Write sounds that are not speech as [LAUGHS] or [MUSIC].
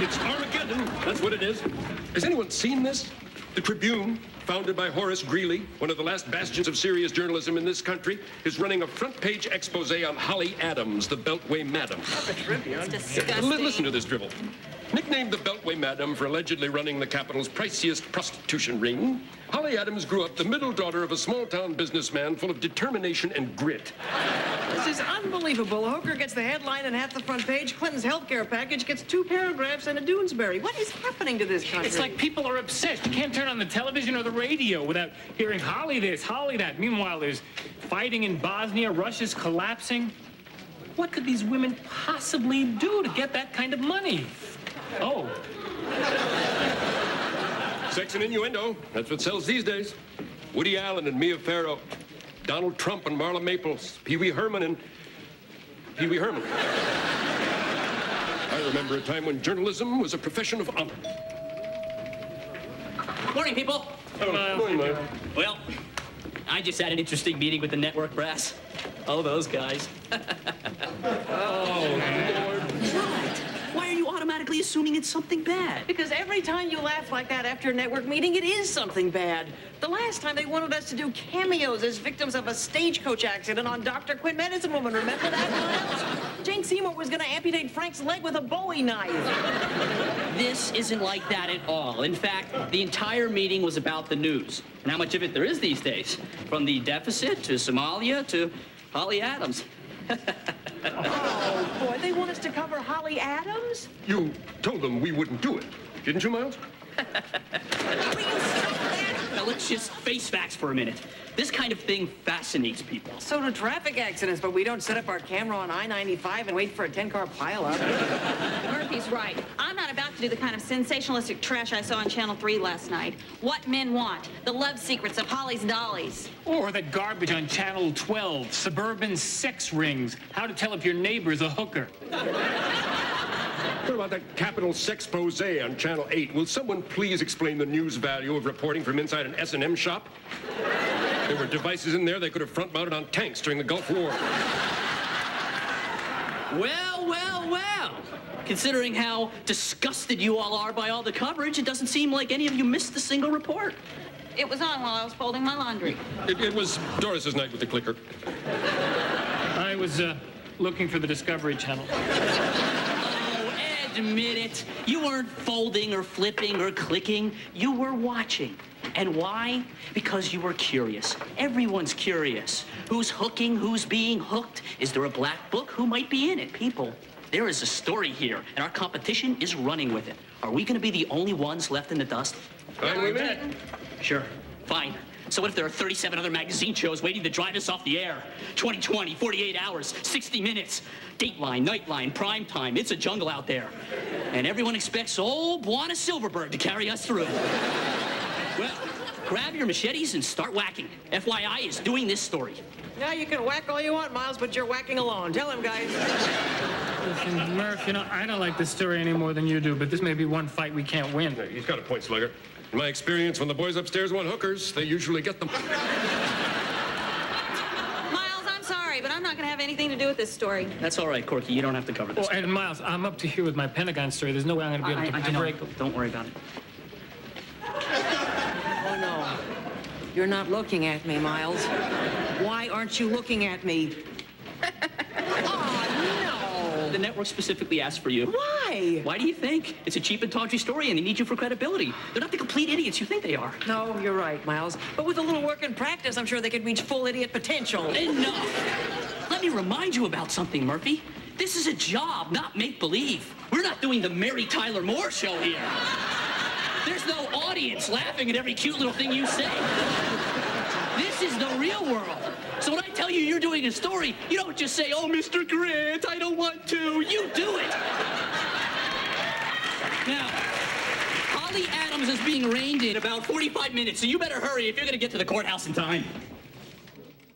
It's Armageddon. That's what it is. Has anyone seen this? The Tribune, founded by Horace Greeley, one of the last bastions of serious journalism in this country, is running a front page expose on Holly Adams, the Beltway Madam. It's disgusting. Li- Listen to this dribble. Nicknamed the Beltway Madam for allegedly running the capital's priciest prostitution ring, Holly Adams grew up the middle daughter of a small town businessman full of determination and grit. This is unbelievable. Hooker gets the headline and half the front page. Clinton's health care package gets two paragraphs and a Doonesbury. What is happening to this country? It's like people are obsessed. You can't turn on the television or the radio without hearing Holly this, Holly that. Meanwhile, there's fighting in Bosnia, Russia's collapsing. What could these women possibly do to get that kind of money? Oh, Sex and innuendo. That's what sells these days. Woody Allen and Mia Farrow. Donald Trump and Marla Maples. Pee Wee Herman and Pee Wee Herman. I remember a time when journalism was a profession of honor. Morning, people. Oh, morning, Mike. Well, I just had an interesting meeting with the network brass. Oh, those guys. [LAUGHS] oh, are you automatically assuming it's something bad? Because every time you laugh like that after a network meeting, it is something bad. The last time they wanted us to do cameos as victims of a stagecoach accident on Dr. Quinn Medicine Woman. Remember that, Miles? Jane Seymour was going to amputate Frank's leg with a Bowie knife. This isn't like that at all. In fact, the entire meeting was about the news and how much of it there is these days. From the deficit to Somalia to Holly Adams. Oh, boy, they want us to cover Holly Adams? You told them we wouldn't do it, didn't you, Miles? Let's just face facts for a minute. This kind of thing fascinates people. So do traffic accidents, but we don't set up our camera on I-95 and wait for a 10-car pileup. [LAUGHS] Murphy's right. I'm not about to do the kind of sensationalistic trash I saw on Channel 3 last night. What men want. The love secrets of Holly's dollies. or that garbage on Channel 12, suburban sex rings, how to tell if your neighbor's a hooker. [LAUGHS] What about that capital sex pose on Channel 8? Will someone please explain the news value of reporting from inside an S&M shop? There were devices in there they could have front-mounted on tanks during the Gulf War. Well, well, well. Considering how disgusted you all are by all the coverage, it doesn't seem like any of you missed a single report. It was on while I was folding my laundry. It, it was Doris's night with the clicker. I was uh, looking for the Discovery Channel. Admit it. You weren't folding or flipping or clicking. You were watching. And why? Because you were curious. Everyone's curious. Who's hooking? Who's being hooked? Is there a black book? Who might be in it? People. There is a story here, and our competition is running with it. Are we going to be the only ones left in the dust? Fine with me. Sure. Fine. So what if there are 37 other magazine shows waiting to drive us off the air? 2020, 48 hours, 60 minutes, Dateline, Nightline, Prime Time. It's a jungle out there. And everyone expects old Bwana Silverberg to carry us through. Well, grab your machetes and start whacking. FYI is doing this story. Now you can whack all you want, Miles, but you're whacking alone. Tell him, guys. Listen, Murph, you know, I don't like this story any more than you do, but this may be one fight we can't win. He's got a point, Slugger. In my experience, when the boys upstairs want hookers, they usually get them. Miles, I'm sorry, but I'm not going to have anything to do with this story. That's all right, Corky. You don't have to cover this. Oh, and Miles, I'm up to here with my Pentagon story. There's no way I'm going to be I, able to, I to know. break. Don't worry about it. No. You're not looking at me, Miles. Why aren't you looking at me? [LAUGHS] oh, no. The network specifically asked for you. Why? Why do you think? It's a cheap and tawdry story, and they need you for credibility. They're not the complete idiots you think they are. No, you're right, Miles. But with a little work and practice, I'm sure they could reach full idiot potential. Enough! Let me remind you about something, Murphy. This is a job, not make believe. We're not doing the Mary Tyler Moore show here. There's no audience laughing at every cute little thing you say. This is the real world. So when I tell you you're doing a story, you don't just say, oh, Mr. Grant, I don't want to. You do it. Now, Holly Adams is being arraigned in about 45 minutes, so you better hurry if you're going to get to the courthouse in time.